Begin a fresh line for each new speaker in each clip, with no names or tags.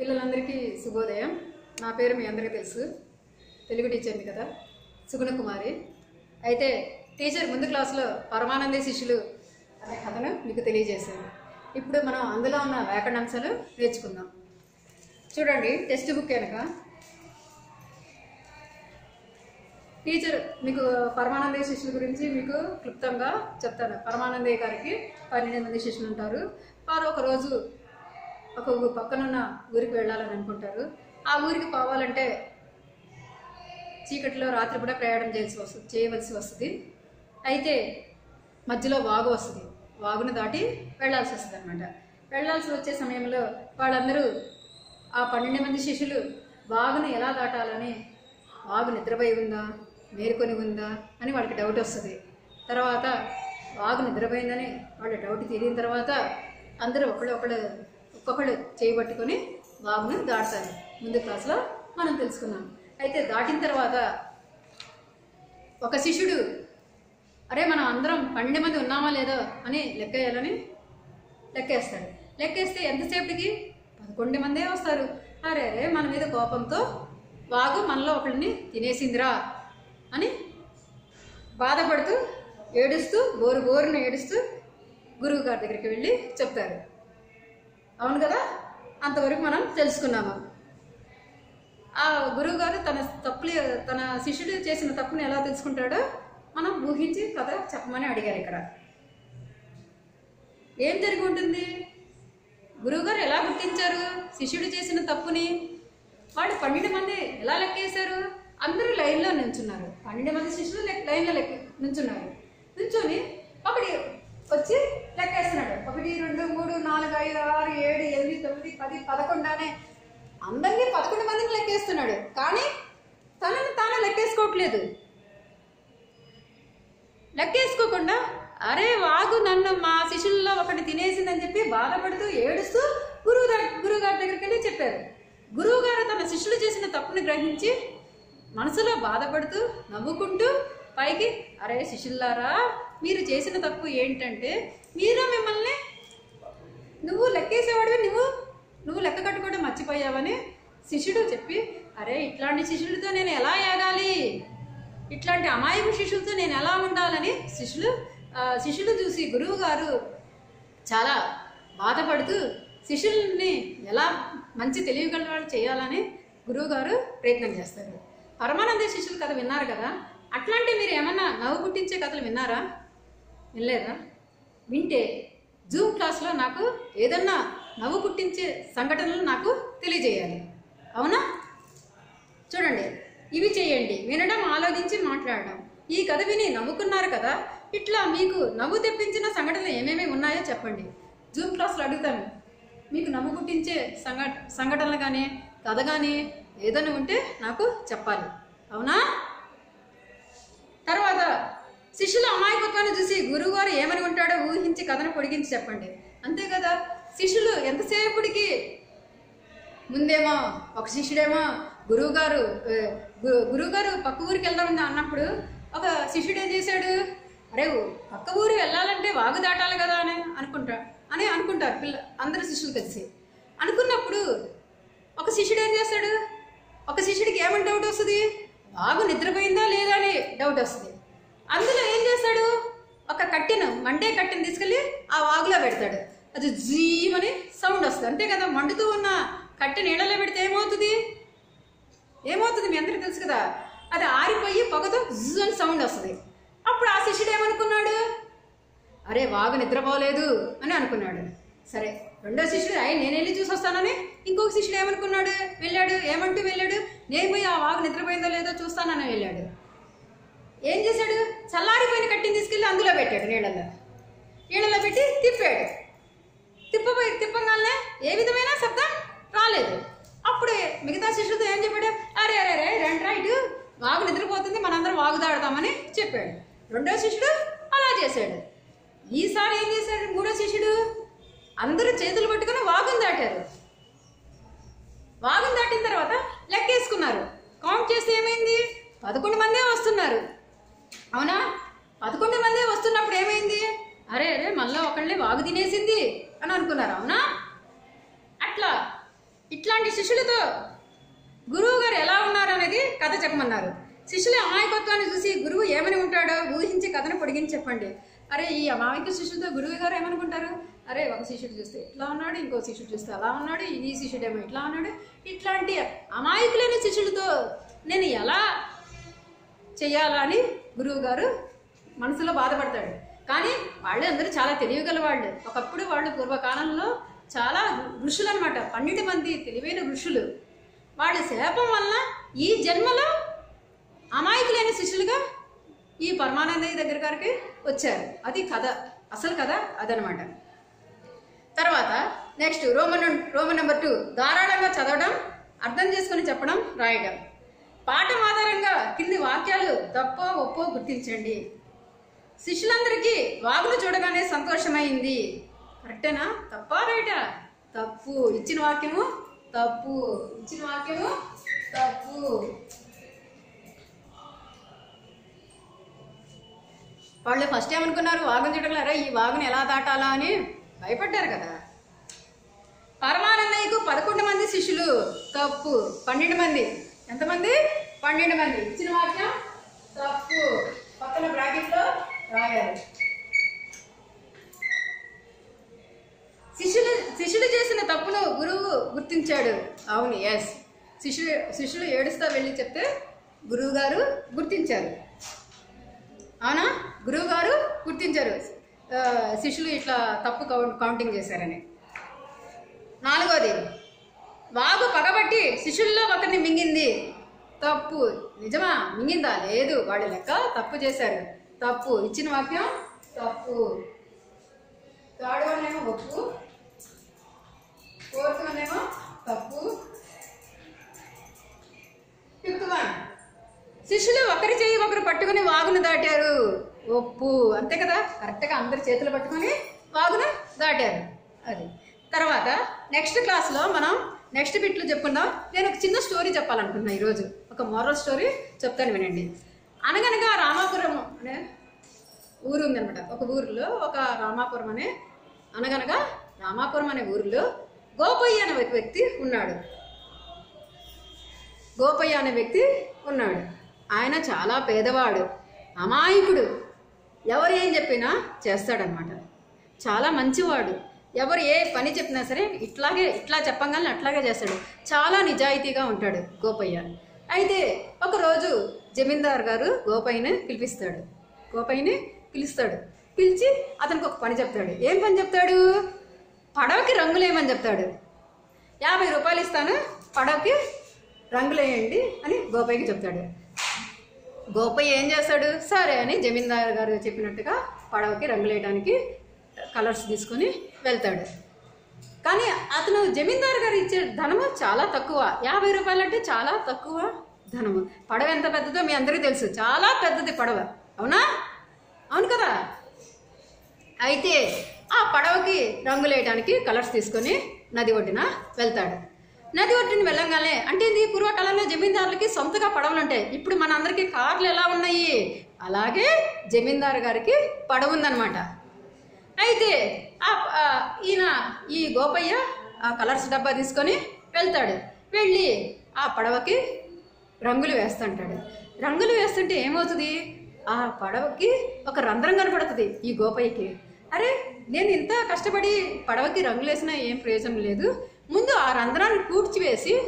పిల్లలందరికీ శుభోదయం. నా పేరు మీ అందరికీ తెలుసు. తెలుగు టీచర్ని కదా సుగుణ కుమారి అయితే టీచర్ ముందు క్లాసులో పరమానందే శిష్యులు అనే కథను మీకు తెలియజేశాను. ఇప్పుడు మనం అందులో ఉన్న వ్యాకరణాంశాలు నేర్చుకుందాం. చూడండి టెక్స్ట్ బుక్ కనుక. టీచర్ మీకు పరమానందయ్య శిష్యుల గురించి మీకు క్లుప్తంగా చెప్తాను. పరమానందయ్య గారికి పన్నెండు మంది శిష్యులు ఉంటారు. వారు ఒకరోజు ఒక పక్కనున్న ఊరికి వెళ్ళాలని అనుకుంటారు. ఆ ఊరికి పోవాలంటే చీకటిలో రాత్రి కూడా ప్రయాణం చేయాల్సి వస్తుంది చేయవలసి వస్తుంది. అయితే మధ్యలో వాగు వస్తుంది. వాగును దాటి వెళ్ళాల్సి వస్తుంది అనమాట వెళ్ళాల్సి వచ్చే సమయంలో వాళ్ళందరూ ఆ పన్నెండు మంది శిష్యులు వాగును ఎలా దాటాలని వాగు నిద్రపోయి ఉందా మేరుకొని ఉందా అని వాళ్ళకి డౌట్ వస్తుంది. తర్వాత వాగు నిద్రపోయిందని వాళ్ళ డౌట్ తీరిన తర్వాత అందరూ ఒకళ్ళు ఒకళ్ళు ఒక్కొక్కళ్ళు చేయబట్టుకొని వాగును దాటుతారు. ముందు క్లాస్లో మనం తెలుసుకున్నాం అయితే దాటిన తర్వాత ఒక శిష్యుడు అరే మనం అందరం పన్నెండు మంది ఉన్నామా లేదో అని లెక్కేయాలని లెక్కేస్తాడు. లెక్కేస్తే ఎంతసేపటికి? పదకొండు మందే వస్తారు. అరే అరే మన మీద కోపంతో వాగు మనలో ఒకళ్ళని తినేసిందిరా అని బాధపడుతూ ఏడుస్తూ బోరు బోరున ఏడుస్తూ గురువు గారి దగ్గరికి వెళ్ళి చెప్తారు. అవును కదా? అంతవరకు మనం తెలుసుకున్నాము. ఆ గురువు గారు తన తప్పులు తన శిష్యుడు చేసిన తప్పుని ఎలా తెలుసుకుంటాడో మనం ఊహించి కథ చెప్పమని అడిగారు ఇక్కడ. ఏం జరిగి ఉంటుంది? గురువుగారు ఎలా గుర్తించారు? శిష్యుడు చేసిన తప్పుని? వాళ్ళు పన్నెండు మంది ఎలా లెక్కేశారు? అందరూ లైన్లో నించున్నారు. పన్నెండు మంది శిష్యులు లైన్లో లెక్క నించున్నారు. నించుని ఒకటి వచ్చి లెక్కేస్తున్నాడు. ఒకటి రెండు మూడు నాలుగు ఐదు ఆరు ఏడు ఎనిమిది తొమ్మిది పది పదకొండు అనే అందరినీ పదకొండు మందిని లెక్కేస్తున్నాడు. కానీ తనని తాను లెక్కేసుకోవట్లేదు. లెక్కేసుకోకుండా అరే వాగు నన్ను మా శిష్యుల్లో ఒకటి తినేసిందని చెప్పి బాధపడుతూ ఏడుస్తూ గురువు దగ్గ- గురువు గారి దగ్గరికి వెళ్ళి చెప్పారు. గురువు గారు తన శిష్యులు చేసిన తప్పుని గ్రహించి మనసులో బాధపడుతూ నవ్వుకుంటూ పైకి? అరే శిష్యులారా మీరు చేసిన తప్పు ఏంటంటే మీరు మిమ్మల్ని? నువ్వు లెక్కేసేవాడివి నువ్వు? నువ్వు లెక్క కట్టుకోవడం మర్చిపోయావని శిష్యుడు చెప్పి అరే ఇట్లాంటి శిష్యుడితో నేను ఎలా ఏగాలి? ఇట్లాంటి అమాయక శిష్యులతో నేను ఎలా ఉండాలని శిష్యులు శిష్యులు చూసి గురువు గారు చాలా బాధపడుతూ శిష్యుల్ని ఎలా మంచి తెలియగల వాళ్ళు చేయాలని గురువుగారు ప్రయత్నం చేస్తారు. పరమానంద శిష్యుల కథ విన్నారు కదా అట్లాంటి మీరు ఏమన్నా నవ్వు పుట్టించే కథలు విన్నారా? వినలేదా? వింటే జూమ్ క్లాస్లో నాకు ఏదన్నా నవ్వు పుట్టించే సంఘటనలు నాకు తెలియజేయాలి. అవునా? చూడండి ఇవి చేయండి. వినడం ఆలోచించి మాట్లాడడం. ఈ కథ విని నవ్వుకున్నారు కదా? ఇట్లా మీకు నవ్వు తెప్పించిన సంఘటనలు ఏమేమి ఉన్నాయో చెప్పండి. జూమ్ క్లాస్లో అడుగుతాను. మీకు నవ్వు పుట్టించే సంఘ సంఘటనలు కానీ కథ కానీ ఏదైనా ఉంటే నాకు చెప్పాలి. అవునా? తర్వాత శిష్యుల అమాయకత్వాన్ని చూసి గురువుగారు ఏమని ఉంటాడో ఊహించి కథను పొడిగించి చెప్పండి. అంతే కదా? శిష్యులు ఎంతసేపుడికి ముందేమో ఒక శిష్యుడేమో గురువుగారు గు- గురువుగారు పక్క ఊరికి వెళ్దామని అన్నప్పుడు ఒక శిష్యుడు ఏం చేశాడు? అరే పక్క ఊరు వెళ్ళాలంటే వాగు దాటాలి కదా అని అనుకుంటా అని అనుకుంటారు పిల్ల అందరు శిష్యులు కలిసి. అనుకున్నప్పుడు ఒక శిష్యుడు ఏం చేస్తాడు? ఒక శిష్యుడికి ఏమని డౌట్ వస్తుంది? వాగు నిద్రపోయిందా లేదా అని డౌట్ వస్తుంది. అందులో ఏం చేస్తాడు? ఒక కట్టెను మండే కట్టెను తీసుకెళ్ళి ఆ వాగులో పెడతాడు. అది జీమని సౌండ్ వస్తుంది. అంతే కదా మండుతూ ఉన్న కట్టె నీళ్ళలో పెడితే ఏమవుతుంది? ఏమవుతుంది? మీ అందరికీ తెలుసు కదా అది ఆరిపోయి పొగతో జూ అని సౌండ్ వస్తుంది. అప్పుడు ఆ శిష్యుడు ఏమనుకున్నాడు? అరే వాగు నిద్రపోలేదు అని అనుకున్నాడు. సరే రెండో శిష్యుడు అయ్యి నేను వెళ్ళి చూసి వస్తానని ఇంకొక శిష్యుడు ఏమనుకున్నాడు? వెళ్ళాడు. ఏమంటూ వెళ్ళాడు? నేను పోయి ఆ వాగు నిద్రపోయిందో లేదో చూస్తానని వెళ్ళాడు. ఏం చేశాడు? చల్లారిపోయిన కట్టిని తీసుకెళ్ళి అందులో పెట్టాడు నీళ్ళలో నీళ్ళలో పెట్టి తిప్పాడు. తిప్పబోయి తిప్పగానే ఏ విధమైన శబ్దం రాలేదు. అప్పుడు మిగతా శిష్యులతో ఏం చెప్పాడు? అరే అరే అరే రెండు రైట్ వాగు నిద్రపోతుంది మనందరం వాగు దాడదామని చెప్పాడు. రెండో శిష్యుడు అలా చేశాడు. ఈసారి ఏం చేశాడు మూడో శిష్యుడు? అందరూ చేతులు పట్టుకుని వాగుని దాటారు. వాగుని దాటిన తర్వాత లెక్కేసుకున్నారు. కౌంట్ చేస్తే ఏమైంది? పదకొండు మందే వస్తున్నారు. అవునా? పదకొండు మందే వస్తున్నప్పుడు ఏమైంది? అరే అరే మళ్ళీ ఒకళ్ళని వాగు తినేసింది అని అనుకున్నారు. అవునా? అట్లా. ఇట్లాంటి శిష్యులతో గురువు గారు ఎలా ఉన్నారు అనేది కథ చెప్పమన్నారు. శిష్యుల అమాయకత్వాన్ని చూసి గురువు ఏమని ఉంటాడో ఊహించి కథను పొడిగించి చెప్పండి. అరే ఈ అమాయక శిష్యులతో గురువు గారు ఏమనుకుంటారు? అరే ఒక శిష్యుడు చూస్తే ఇట్లా ఉన్నాడు ఇంకో శిష్యుడు చూస్తే అలా ఉన్నాడు ఈ శిష్యుడు ఏమో ఇట్లా ఉన్నాడు. ఇట్లాంటి అమాయకులైన శిష్యులతో నేను ఎలా చెయ్యాలా అని గురువు గారు మనసులో బాధపడతాడు. కానీ వాళ్ళు అందరూ చాలా తెలియగల వాళ్ళు ఒకప్పుడు వాళ్ళు పూర్వకాలంలో చాలా ఋషులు అనమాట పన్నెండు మంది తెలివైన ఋషులు. వాళ్ళ శాపం వలన ఈ జన్మలో అమాయకులైన శిష్యులుగా ఈ పరమానందయ్య దగ్గర గారికి వచ్చారు. అది కథ అసలు కథ అదనమాట. తర్వాత next Roman Roman number two ధారాళంగా చదవడం అర్థం చేసుకొని చెప్పడం రాయడం పాఠం ఆధారంగా కింది వాక్యాలు తప్పో ఒప్పో గుర్తించండి. శిష్యులందరికీ వాగులు చూడగానే సంతోషమైంది. కరెక్టేనా? తప్పా రైటా? తప్పు. ఇచ్చిన వాక్యము తప్పు. ఇచ్చిన వాక్యము తప్పు. వాళ్ళు ఫస్ట్ ఏమనుకున్నారు? వాగును చూడగలరా ఈ వాగును ఎలా దాటాలా అని భయపడ్డారు కదా. పరమానందయ్యకు పదకొండు మంది శిష్యులు. తప్పు. పన్నెండు మంది. ఎంతమంది పన్నెండు మంది. ఇచ్చిన వాక్యం తప్పు. పక్కన బ్రాకెట్లో రాయాలి. శిష్యులు శిష్యులు చేసిన తప్పును గురువు గుర్తించాడు. అవును ఎస్ శిష్యుడు శిష్యులు ఏడుస్తా వెళ్ళి చెప్తే గురువు గారు గుర్తించారు. అవునా? గురువుగారు గుర్తించారు. శిష్యులు ఇట్లా తప్పు కౌంటింగ్ చేశారని. నాలుగోది వాగు పగబట్టి శిష్యుల్లో ఒకరిని మింగింది. తప్పు నిజమా? మింగిందా? లేదు. వాళ్ళు లెక్క తప్పు చేశారు. తప్పు ఇచ్చిన వాక్యం తప్పు. థర్డ్ వన్ ఏమో ఒప్పు. ఫోర్త్ వన్ ఏమో తప్పు. Fifth one. శిష్యులు ఒకరి చేయి ఒకరు పట్టుకుని వాగును దాటారు. ఒప్పు. అంతే కదా? కరెక్ట్గా అందరి చేతులు పట్టుకొని వాగును దాటారు. అది. తర్వాత నెక్స్ట్ క్లాస్లో మనం నెక్స్ట్ బిట్లు చెప్పుకుందాం. నేను ఒక చిన్న స్టోరీ చెప్పాలనుకుంటున్నాను ఈరోజు. ఒక మోరల్ స్టోరీ చెప్తాను వినండి. అనగనగా రామాపురం అనే ఊరు ఉందనమాట ఒక ఊరిలో ఒక రామాపురం అనే అనగనగా రామాపురం అనే ఊరిలో గోపయ్య అనే వ్యక్తి ఉన్నాడు. గోపయ్య అనే వ్యక్తి ఉన్నాడు. ఆయన చాలా పేదవాడు అమాయకుడు. ఎవరు ఏం చెప్పినా చేస్తాడనమాట. చాలా మంచివాడు. ఎవరు ఏ పని చెప్పినా సరే ఇట్లాగే ఇట్లా చెప్పంగానే అట్లాగే చేస్తాడు. చాలా నిజాయితీగా ఉంటాడు గోపయ్య. అయితే ఒకరోజు జమీందార్ గారు గోపయ్యని పిలిపిస్తాడు. గోపయ్యని పిలుస్తాడు. పిలిచి అతనికి ఒక పని చెప్తాడు. ఏం పని చెప్తాడు? పడవకి రంగులేయమని చెప్తాడు? యాభై రూపాయలు ఇస్తాను పడవకి రంగులేయండి అని గోపయ్యకి చెప్తాడు. గోపయ్య ఏం చేస్తాడు? సరే అని జమీందార్ గారు చెప్పినట్టుగా పడవకి రంగులేయడానికి కలర్స్ తీసుకొని వెళ్తాడు. కానీ అతను జమీందార్ గారు ఇచ్చే ధనము చాలా తక్కువ. యాభై రూపాయలు అంటే చాలా తక్కువ ధనము. పడవ ఎంత పెద్దదో మీ అందరికీ తెలుసు. చాలా పెద్దది పడవ. అవునా? అవును కదా? అయితే ఆ పడవకి రంగులేయడానికి కలర్స్ తీసుకొని నది ఒడ్డున వెళ్తాడు. నది ఒడ్డుని వెళ్ళంగానే అంటే ఇది పూర్వకాలంలో జమీందారులకి సొంతగా పడవలుంటాయి ఇప్పుడు మన అందరికీ కార్లు ఎలా ఉన్నాయి? అలాగే జమీందారు గారికి పడవ ఉందన్నమాట. అయితే ఆ ఈయన ఈ గోపయ్య ఆ కలర్స్ డబ్బా తీసుకొని వెళ్తాడు. వెళ్ళి ఆ పడవకి రంగులు వేస్తుంటాడు. రంగులు వేస్తుంటే ఏమవుతుంది? ఆ పడవకి ఒక రంధ్రం కనపడుతుంది ఈ గోపయ్యకి. అరే నేను ఇంత కష్టపడి పడవకి రంగులు వేసినా ఏం ప్రయోజనం లేదు? ముందు ఆ రంధ్రాన్ని పూడ్చివేసి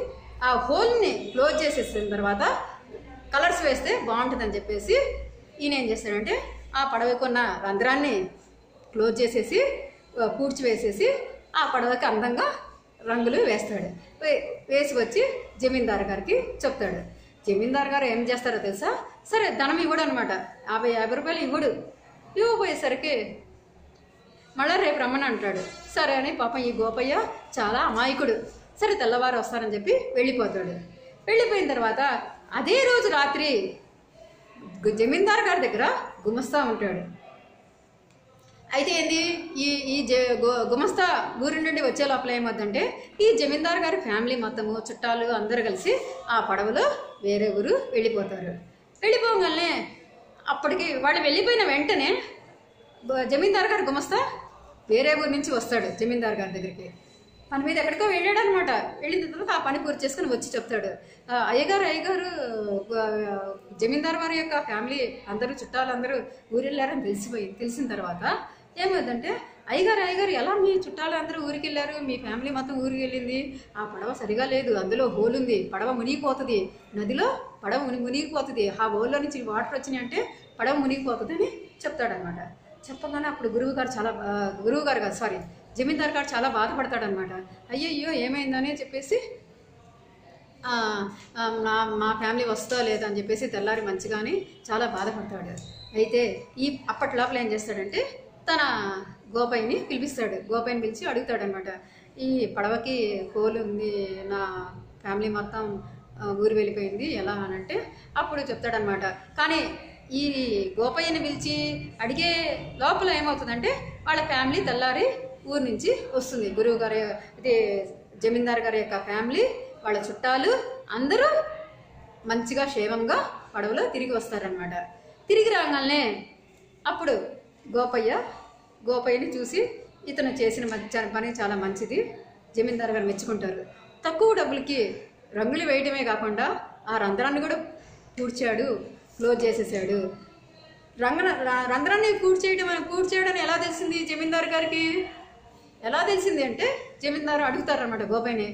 ఆ హోల్ని క్లోజ్ చేసేసిన తర్వాత కలర్స్ వేస్తే బాగుంటుందని చెప్పేసి ఈయన ఏం చేస్తాడంటే ఆ పడవకున్న రంధ్రాన్ని క్లోజ్ చేసేసి పూడ్చివేసేసి ఆ పడవకి అందంగా రంగులు వేస్తాడు. వే- వేసి వచ్చి జమీందారు గారికి చెప్తాడు. జమీందారు గారు ఏం చేస్తారో తెలుసా? సరే ధనం ఇవ్వడు అనమాట యాభై యాభై రూపాయలు ఇవ్వడు. ఇవ్వబోయేసరికి మళ్ళా రేపు రమ్మని అంటాడు. సరే అని పాపం ఈ గోపయ్య చాలా అమాయకుడు. సరే తెల్లవారు వస్తారని చెప్పి వెళ్ళిపోతాడు. వెళ్ళిపోయిన తర్వాత అదే రోజు రాత్రి జమీందార్ గారి దగ్గర గుమస్తా ఉంటాడు. అయితే ఏంది? ఈ ఈ జ గుమస్తా ఊరి నుండి వచ్చే లోపల ఏమవుతుందంటే ఈ జమీందార్ గారి ఫ్యామిలీ మొత్తము చుట్టాలు అందరూ కలిసి ఆ పడవలో వేరే ఊరు వెళ్ళిపోతారు. వెళ్ళిపోగానే అప్పటికి వాళ్ళు వెళ్ళిపోయిన వెంటనే జమీందార్ గారు గుమస్తా? వేరే ఊరి నుంచి వస్తాడు జమీందార్ గారి దగ్గరికి. పని మీద ఎక్కడికో వెళ్ళాడు అనమాట వెళ్ళిన తర్వాత ఆ పని పూర్తి చేసుకుని వచ్చి చెప్తాడు. అయ్యగారు అయ్యగారు జమీందార్ వారి యొక్క ఫ్యామిలీ అందరూ చుట్టాలందరూ ఊరు వెళ్ళారని తెలిసిపోయింది తెలిసిన తర్వాత ఏమైందంటే అయ్యగారు అయ్యగారు ఎలా మీ చుట్టాలు అందరూ ఊరికి వెళ్ళారు? మీ ఫ్యామిలీ మొత్తం ఊరికి వెళ్ళింది. ఆ పడవ సరిగా లేదు. అందులో హోల్ ఉంది. పడవ మునిగిపోతుంది. నదిలో పడవ ముని మునిగిపోతుంది. ఆ హోల్లో నుంచి వాటర్ వచ్చినాయి అంటే పడవ మునిగిపోతుంది అని చెప్తాడనమాట. చెప్పగానే అప్పుడు గురువు గారు చాలా గురువు గారు కాదు సారీ జమీందార్ గారు చాలా బాధపడతాడనమాట అయ్యయ్యో ఏమైందని చెప్పేసి నా మా ఫ్యామిలీ వస్తా లేదా అని చెప్పేసి తెల్లారి మంచిగాని చాలా బాధపడతాడు. అయితే ఈ అప్పటి లోపల ఏం చేస్తాడంటే తన గోపయ్యని పిలిపిస్తాడు. గోపయ్యని పిలిచి అడుగుతాడనమాట ఈ పడవకి కోలు ఉంది నా ఫ్యామిలీ మొత్తం ఊరు వెళ్ళిపోయింది ఎలా అని అంటే అప్పుడు చెప్తాడనమాట కానీ ఈ గోపయ్యని పిలిచి అడిగే లోపల ఏమవుతుందంటే వాళ్ళ ఫ్యామిలీ తెల్లారి ఊరు నుంచి వస్తుంది. గురువు గారి ఇది జమీందార్ గారి యొక్క ఫ్యామిలీ వాళ్ళ చుట్టాలు అందరూ మంచిగా క్షేమంగా పడవలో తిరిగి వస్తారనమాట తిరిగి రాగానే అప్పుడు గోపయ్య గోపయ్యని చూసి ఇతను చేసిన మంచి పని చాలా మంచిది జమీందార్ గారు మెచ్చుకుంటారు. తక్కువ డబ్బులకి రంగులు వేయడమే కాకుండా ఆ రంధ్రాన్ని కూడా పూడ్చాడు. క్లోజ్ చేసేసాడు. రంగ రంధ్రాన్ని పూర్తి చేయడం పూర్తి చేయడం ఎలా తెలిసింది జమీందార్ గారికి? ఎలా తెలిసింది అంటే జమీందారు అడుగుతారనమాట గోపయ్యని.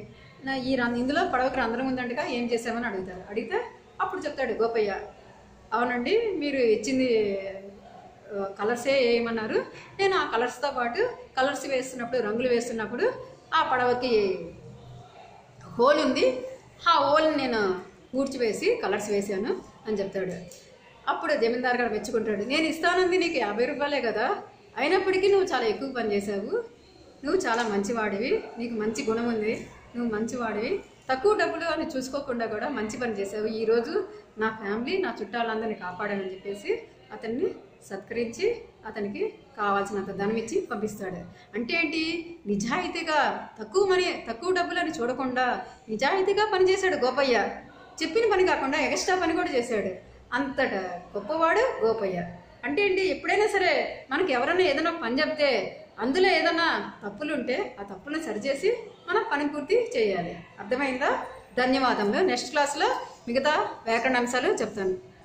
నా ఈ రం ఇందులో పడవకి రంధ్రం ఉందంటగా ఏం చేసామని అడుగుతారు. అడిగితే అప్పుడు చెప్తాడు గోపయ్య అవునండి మీరు ఇచ్చింది కలర్సే వేయమన్నారు నేను ఆ కలర్స్తో పాటు కలర్స్ వేస్తున్నప్పుడు రంగులు వేస్తున్నప్పుడు ఆ పడవకి హోల్ ఉంది. ఆ హోల్ని నేను పూడ్చివేసి కలర్స్ వేశాను. అని చెప్తాడు. అప్పుడు జమీందార్ గారు మెచ్చుకుంటాడు. నేను ఇస్తానంది నీకు యాభై రూపాయలే కదా. అయినప్పటికీ నువ్వు చాలా ఎక్కువ పని చేసావు నువ్వు చాలా మంచివాడివి. నీకు మంచి గుణం ఉంది. నువ్వు మంచివాడివి. తక్కువ డబ్బులు అని చూసుకోకుండా కూడా మంచి పని చేసావు ఈరోజు నా ఫ్యామిలీ నా చుట్టాలందరినీ కాపాడానని చెప్పేసి అతన్ని సత్కరించి అతనికి కావాల్సినంత ధనం ఇచ్చి పంపిస్తాడు. అంటే ఏంటి? నిజాయితీగా తక్కువ మనీ తక్కువ డబ్బులు అని చూడకుండా నిజాయితీగా పనిచేశాడు గోపయ్య. చెప్పిన పని కాకుండా ఎక్స్ట్రా పని కూడా చేశాడు. అంతట గొప్పవాడు గోపయ్య. అంటే ఏంటి? ఎప్పుడైనా సరే మనకి ఎవరైనా ఏదైనా పని చెప్తే అందులో ఏదైనా తప్పులు ఉంటే ఆ తప్పులను సరిచేసి మనం పని పూర్తి చేయాలి. అర్థమైందా? ధన్యవాదములు. నెక్స్ట్ క్లాస్లో మిగతా వ్యాకరణ అంశాలు చెప్తాను.